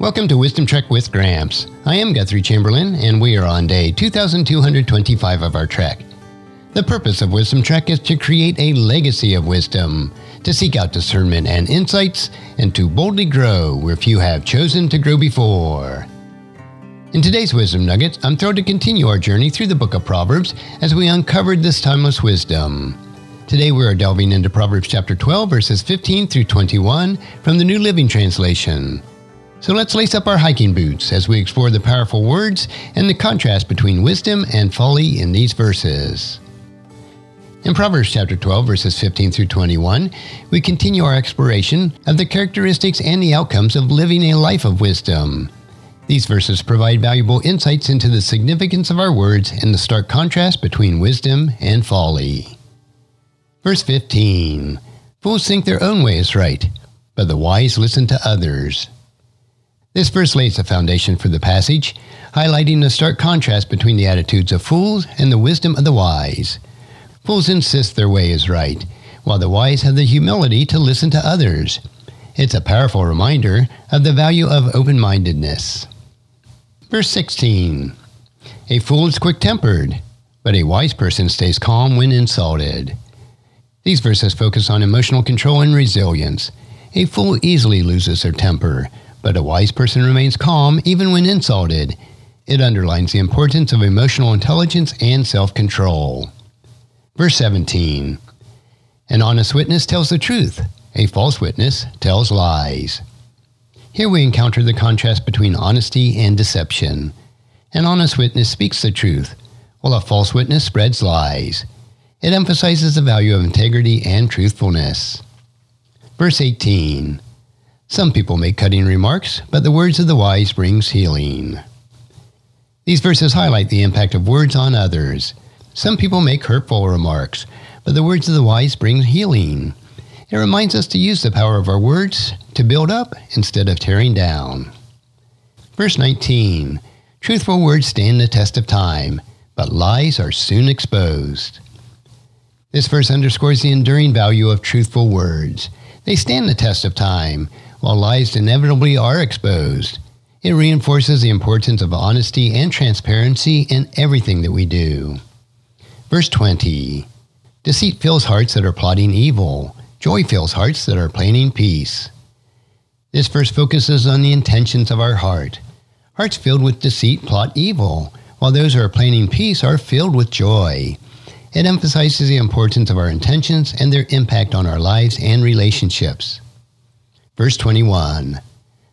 Welcome to Wisdom Trek with Gramps. I am Guthrie Chamberlain, and we are on day 2225 of our trek. The purpose of Wisdom Trek is to create a legacy of wisdom, to seek out discernment and insights, and to boldly grow where few have chosen to grow before. In today's Wisdom Nuggets, I'm thrilled to continue our journey through the book of Proverbs as we uncovered this timeless wisdom. Today we are delving into Proverbs chapter 12, verses 15 through 21 from the New Living Translation. So let's lace up our hiking boots as we explore the powerful words and the contrast between wisdom and folly in these verses. In Proverbs chapter 12, verses 15 through 21, we continue our exploration of the characteristics and the outcomes of living a life of wisdom. These verses provide valuable insights into the significance of our words and the stark contrast between wisdom and folly. Verse 15 Fools think their own way is right, but the wise listen to others. This verse lays the foundation for the passage, highlighting the stark contrast between the attitudes of fools and the wisdom of the wise. Fools insist their way is right, while the wise have the humility to listen to others. It's a powerful reminder of the value of open mindedness. Verse 16 A fool is quick tempered, but a wise person stays calm when insulted. These verses focus on emotional control and resilience. A fool easily loses their temper, but a wise person remains calm even when insulted. It underlines the importance of emotional intelligence and self control. Verse 17 An honest witness tells the truth, a false witness tells lies. Here we encounter the contrast between honesty and deception. An honest witness speaks the truth, while a false witness spreads lies. It emphasizes the value of integrity and truthfulness. Verse 18 some people make cutting remarks, but the words of the wise brings healing. These verses highlight the impact of words on others. Some people make hurtful remarks, but the words of the wise bring healing. It reminds us to use the power of our words to build up instead of tearing down. Verse 19 Truthful words stand the test of time, but lies are soon exposed. This verse underscores the enduring value of truthful words. They stand the test of time, while lies inevitably are exposed. It reinforces the importance of honesty and transparency in everything that we do. Verse 20 Deceit fills hearts that are plotting evil, joy fills hearts that are planning peace. This verse focuses on the intentions of our heart. Hearts filled with deceit plot evil, while those who are planning peace are filled with joy. It emphasizes the importance of our intentions and their impact on our lives and relationships. Verse 21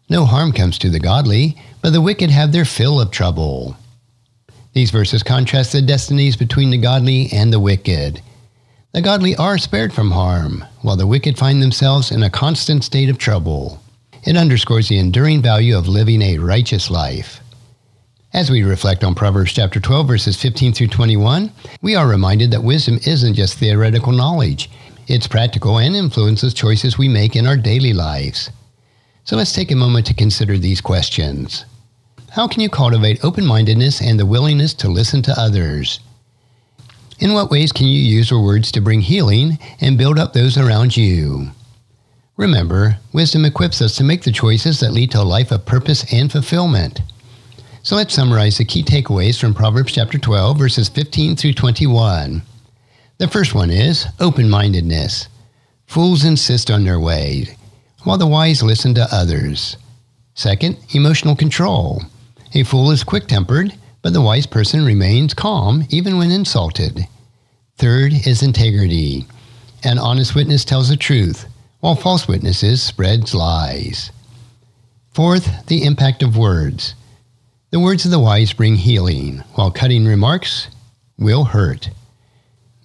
No harm comes to the godly, but the wicked have their fill of trouble. These verses contrast the destinies between the godly and the wicked. The godly are spared from harm, while the wicked find themselves in a constant state of trouble. It underscores the enduring value of living a righteous life. As we reflect on Proverbs chapter 12 verses 15 through 21, we are reminded that wisdom isn't just theoretical knowledge. It's practical and influences choices we make in our daily lives. So let's take a moment to consider these questions. How can you cultivate open mindedness and the willingness to listen to others? In what ways can you use your words to bring healing and build up those around you? Remember, wisdom equips us to make the choices that lead to a life of purpose and fulfillment. So let's summarize the key takeaways from Proverbs chapter 12, verses 15 through 21. The first one is open mindedness. Fools insist on their way, while the wise listen to others. Second, emotional control. A fool is quick tempered, but the wise person remains calm even when insulted. Third is integrity. An honest witness tells the truth, while false witnesses spreads lies. Fourth, the impact of words. The words of the wise bring healing, while cutting remarks will hurt.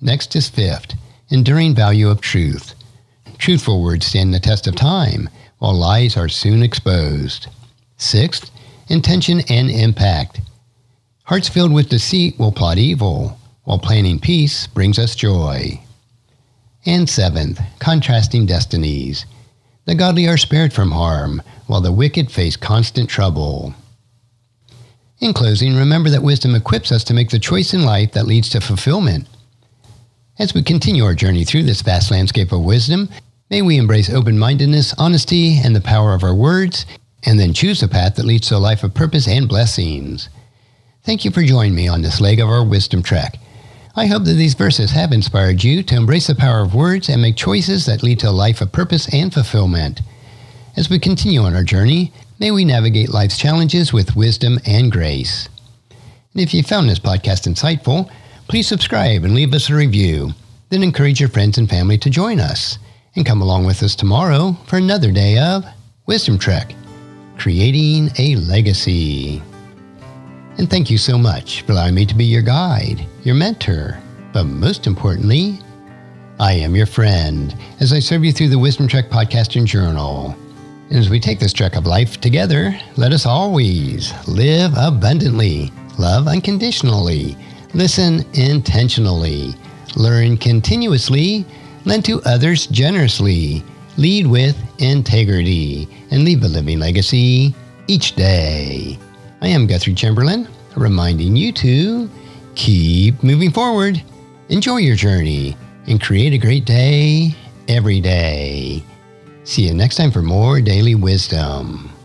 Next is fifth, enduring value of truth. Truthful words stand the test of time, while lies are soon exposed. Sixth, intention and impact. Hearts filled with deceit will plot evil, while planning peace brings us joy. And seventh, contrasting destinies. The godly are spared from harm, while the wicked face constant trouble. In closing, remember that wisdom equips us to make the choice in life that leads to fulfillment. As we continue our journey through this vast landscape of wisdom, may we embrace open mindedness, honesty, and the power of our words, and then choose a path that leads to a life of purpose and blessings. Thank you for joining me on this leg of our wisdom trek. I hope that these verses have inspired you to embrace the power of words and make choices that lead to a life of purpose and fulfillment. As we continue on our journey, may we navigate life's challenges with wisdom and grace. And if you found this podcast insightful, please subscribe and leave us a review. Then encourage your friends and family to join us and come along with us tomorrow for another day of Wisdom Trek, creating a legacy. And thank you so much for allowing me to be your guide, your mentor, but most importantly, I am your friend as I serve you through the Wisdom Trek podcast and journal. And as we take this trek of life together, let us always live abundantly, love unconditionally, listen intentionally, learn continuously, lend to others generously, lead with integrity, and leave a living legacy each day. I am Guthrie Chamberlain, reminding you to keep moving forward, enjoy your journey, and create a great day every day. See you next time for more daily wisdom.